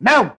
No!